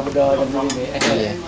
ya. Masih bayar udah